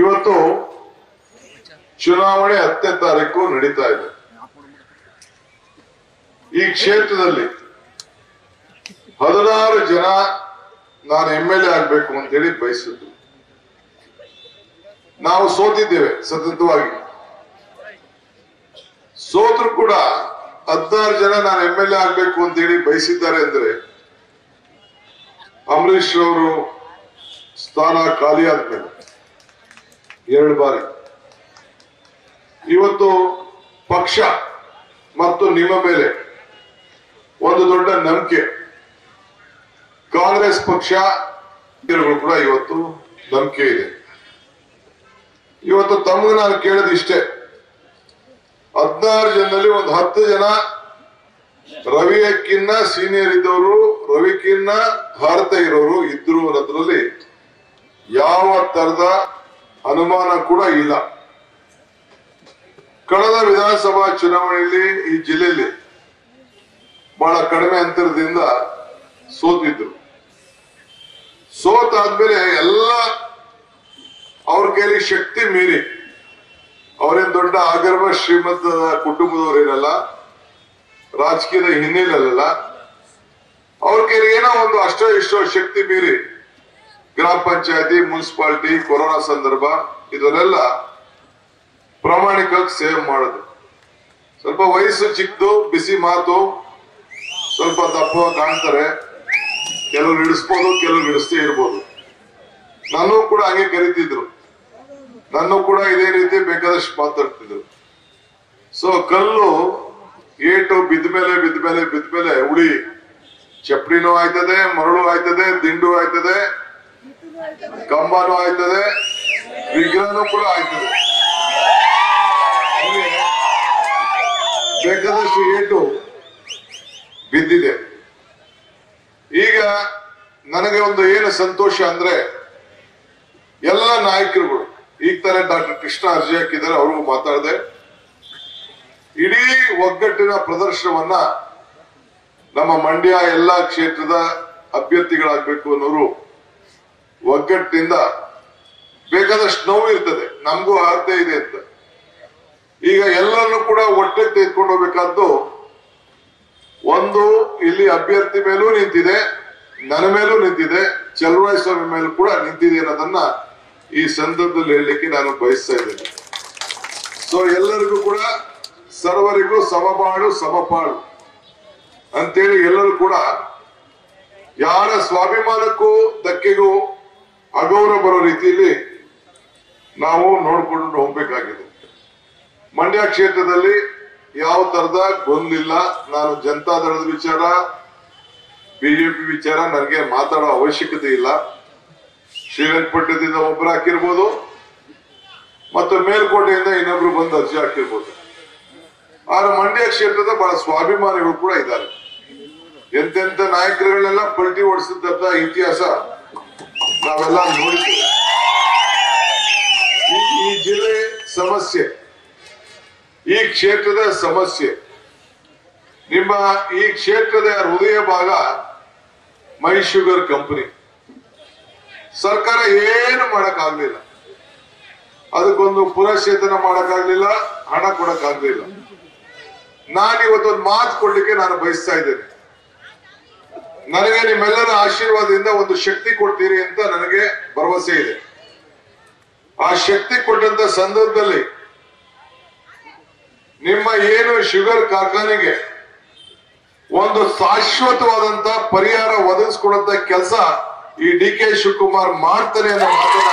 ಇವತ್ತು ಚುನಾವಣೆ ಹತ್ತನೇ ತಾರೀಕು ನಡೀತಾ ಇದೆ. ಈ ಕ್ಷೇತ್ರದಲ್ಲಿ ಹದಿನಾರು ಜನ ನಾನು ಎಂ ಎಲ್ ಎ ಆಗ್ಬೇಕು ಅಂತೇಳಿ ಬಯಸಿದ್ರು ನಾವು ಸೋತಿದ್ದೇವೆ ಸತತವಾಗಿ. ಸೋತರು ಕೂಡ ಹದಿನಾರು ಜನ ನಾನು ಎಂ ಎಲ್ ಎ ಆಗ್ಬೇಕು ಅಂತೇಳಿ ಬಯಸಿದ್ದಾರೆ ಅಂದ್ರೆ ಅಂಬರೀಶ್ ಅವರು ಸ್ಥಾನ ಖಾಲಿ ಆದ್ಮೇಲೆ. ಎರಡು ಬಾರಿ. ಇವತ್ತು ಪಕ್ಷ ಮತ್ತು ನಿಮ್ಮ ಮೇಲೆ ಒಂದು ದೊಡ್ಡ ನಂಬಿಕೆ. ಕಾಂಗ್ರೆಸ್ ಪಕ್ಷ ಕೂಡ ಇವತ್ತು ನಂಬಿಕೆ ಇದೆ. ಇವತ್ತು ತಮಗೆ ನಾನು ಕೇಳಿದ ಇಷ್ಟೇ. ಹದಿನಾರು ಜನರಲ್ಲಿ ಒಂದು ಹತ್ತು ಜನ ರವಿಯಕ್ಕಿನ್ನ ಸೀನಿಯರ್ ಇದ್ದವರು, ರವಿಕಿನ್ನ ಭಾರತ ಇರೋರು ಇದ್ರು ಅನ್ನೋದ್ರಲ್ಲಿ ಯಾವ ತರದ ಅನುಮಾನ ಕೂಡ ಇಲ್ಲ. ಕಳೆದ ವಿಧಾನಸಭಾ ಚುನಾವಣೆಯಲ್ಲಿ ಈ ಜಿಲ್ಲೆಯಲ್ಲಿ ಬಹಳ ಕಡಿಮೆ ಅಂತರದಿಂದ ಸೋತಿದ್ರು. ಸೋತಾದ್ಮೇಲೆ ಎಲ್ಲ ಅವ್ರ ಕೈಲಿ ಶಕ್ತಿ ಮೀರಿ, ಅವರೇನ್ ದೊಡ್ಡ ಆಗರ್ಭ ಶ್ರೀಮಂತ ಕುಟುಂಬದವರೇನಲ್ಲ ರಾಜಕೀಯದ ಹಿನ್ನೆಲೆಯಲ್ಲ, ಅವ್ರ ಕೈಲಿ ಏನೋ ಒಂದು ಅಷ್ಟೋ ಇಷ್ಟೋ ಶಕ್ತಿ ಮೀರಿ ಗ್ರಾಮ ಪಂಚಾಯತಿ, ಮುನ್ಸಿಪಾಲಿಟಿ, ಕೊರೋನಾ ಸಂದರ್ಭ, ಇದನ್ನೆಲ್ಲ ಪ್ರಾಮಾಣಿಕವಾಗಿ ಸೇವ್ ಮಾಡುದು. ಸ್ವಲ್ಪ ವಯಸ್ಸು ಚಿಕ್ಕದು ಬಿಸಿ ಮಾತು, ಸ್ವಲ್ಪ ದಪ್ಪ ಕಾಣ್ತಾರೆ. ಕೆಲವ್ರು ಇಡಿಸ್ಬೋದು ಕೆಲವ್ರು ಇಡಿಸ್ತೇ ಇರ್ಬೋದು. ನಾನು ಕೂಡ ಹಂಗೆ ಕರಿತಿದ್ರು. ನಾನು ಕೂಡ ಇದೇ ರೀತಿ ಬೇಕಾದಷ್ಟು ಮಾತಾಡ್ತಿದ್ರು. ಸೊ ಕಲ್ಲು ಏಟು ಬಿದ್ದ ಮೇಲೆ ಬಿದ್ದ ಮೇಲೆ ಬಿದ್ದ ಮೇಲೆ ಉಳಿ ಚಪ್ಪಡಿನೂ ಆಯ್ತದೆ, ಮರಳು ಆಯ್ತದೆ, ದಿಂಡು ಆಯ್ತದೆ. ಕಂಬನೂ ಆಯ್ತದೆ, ವಿಗ್ರಹನೂ ಕೂಡ ಆಯ್ತದೆ. ಬೇಕಾದಷ್ಟು ಏಟು ಬಿದ್ದಿದೆ. ಈಗ ನನಗೆ ಒಂದು ಏನು ಸಂತೋಷ ಅಂದ್ರೆ, ಎಲ್ಲ ನಾಯಕರುಗಳು, ಈಗ ತಾನೇ ಡಾಕ್ಟರ್ ಕೃಷ್ಣ ಅರ್ಜಿ ಹಾಕಿದ್ದಾರೆ, ಅವ್ರಿಗೂ ಮಾತಾಡಿದೆ. ಇಡೀ ಒಗ್ಗಟ್ಟಿನ ಪ್ರದರ್ಶನವನ್ನ ನಮ್ಮ ಮಂಡ್ಯ ಎಲ್ಲಾ ಕ್ಷೇತ್ರದ ಅಭ್ಯರ್ಥಿಗಳಾಗಬೇಕು ಅನ್ನೋರು ಒಗ್ಗಟ್ಟಿನಿಂದ ಬೇಕಾದಷ್ಟು ನೋವು ಇರ್ತದೆ. ನಮಗೂ ಅರ್ಥ ಇದೆ ಅಂತ. ಈಗ ಎಲ್ಲರನ್ನು ಕೂಡ ಒಟ್ಟಿಗೆ ತೆಗೆದುಕೊಂಡು ಹೋಗ್ಬೇಕಾದ್ದು ಒಂದು, ಇಲ್ಲಿ ಅಭ್ಯರ್ಥಿ ಮೇಲೂ ನಿಂತಿದೆ, ನನ್ನ ಮೇಲೂ ನಿಂತಿದೆ, ಚಲುವರಾಯ ಸ್ವಾಮಿ ಮೇಲೂ ಕೂಡ ನಿಂತಿದೆ ಅನ್ನೋದನ್ನ ಈ ಸಂದರ್ಭದಲ್ಲಿ ಹೇಳಲಿಕ್ಕೆ ನಾನು ಬಯಸ್ತಾ ಇದ್ದೇನೆ. ಸೊ ಎಲ್ಲರಿಗೂ ಕೂಡ ಸರ್ವರಿಗೂ ಸಮಬಾಳು ಸಮಪಾಳು ಅಂತೇಳಿ ಎಲ್ಲರೂ ಕೂಡ ಯಾರ ಸ್ವಾಭಿಮಾನಕ್ಕೂ ಧಕ್ಕೆಗೂ ಅಗೌರವ ಬರೋ ರೀತಿಯಲ್ಲಿ ನಾವು ನೋಡ್ಕೊಂಡು ಹೋಗ್ಬೇಕಾಗಿದೆ. ಮಂಡ್ಯ ಕ್ಷೇತ್ರದಲ್ಲಿ ಯಾವ ತರದ ಗೊಂದಿಲ್ಲ. ನಾನು ಜನತಾದಳದ ವಿಚಾರ, ಬಿಜೆಪಿ ವಿಚಾರ ನನಗೆ ಮಾತಾಡೋ ಅವಶ್ಯಕತೆ ಇಲ್ಲ. ಶ್ರೀರಂಗಪಟ್ಟಣದಿಂದ ಒಬ್ಬರು ಹಾಕಿರ್ಬೋದು, ಮತ್ತು ಮೇಲ್ಕೋಟೆಯಿಂದ ಇನ್ನೊಬ್ರು ಬಂದು ಅರ್ಜಿ ಹಾಕಿರ್ಬೋದು. ಆದ್ರೆ ಮಂಡ್ಯ ಕ್ಷೇತ್ರದ ಬಹಳ ಸ್ವಾಭಿಮಾನಿಗಳು ಕೂಡ ಇದ್ದಾರೆ. ಎಂತೆಂತ ನಾಯಕರುಗಳನ್ನೆಲ್ಲ ಪಲ್ಟಿ ಓಡಿಸಿದಂತ ಇತಿಹಾಸ ನಾವೆಲ್ಲ ನೋಡಿದ್ದೇವೆ ಈ- ಜಿಲ್ಲೆ ಸಮಸ್ಯೆ. ಈ ಕ್ಷೇತ್ರದ ಸಮಸ್ಯೆ. ನಿಮ್ಮ ಈ ಕ್ಷೇತ್ರದ ಹೃದಯ ಭಾಗ ಮೈ ಶುಗರ್ ಕಂಪನಿ. ಸರ್ಕಾರ ಏನು ಮಾಡಕ್ಕಾಗ್ಲಿಲ್ಲ. ಅದಕ್ಕೊಂದು ಪುನಶ್ಚೇತನ ಮಾಡಕ್ಕಾಗ್ಲಿಲ್ಲ, ಹಣ ಕೊಡಕ್ಕಾಗ್ಲಿಲ್ಲ. ನಾನು ಇವತ್ತೊಂದು ಮಾತು ಕೊಡ್ಲಿಕ್ಕೆ ನಾನು ಬಯಸ್ತಾ ಇದ್ದೇನೆ. ನನಗೆ ನಿಮ್ಮೆಲ್ಲರ ಆಶೀರ್ವಾದದಿಂದ ಒಂದು ಶಕ್ತಿ ಕೊಡ್ತೀರಿ ಅಂತ ನನಗೆ ಭರವಸೆ ಇದೆ. ಆ ಶಕ್ತಿ ಕೊಟ್ಟಂತ ಸಂದರ್ಭದಲ್ಲಿ ನಿಮ್ಮ ಏನು ಶುಗರ್ ಕಾರ್ಖಾನೆಗೆ ಒಂದು ಶಾಶ್ವತವಾದಂತ ಪರಿಹಾರ ಒದಗಿಸ್ಕೊಡಂತ ಕೆಲಸ ಈ ಡಿ ಕೆ ಶಿವಕುಮಾರ್ ಮಾಡ್ತಾನೆ ಅನ್ನೋ ಮಾತನ್ನ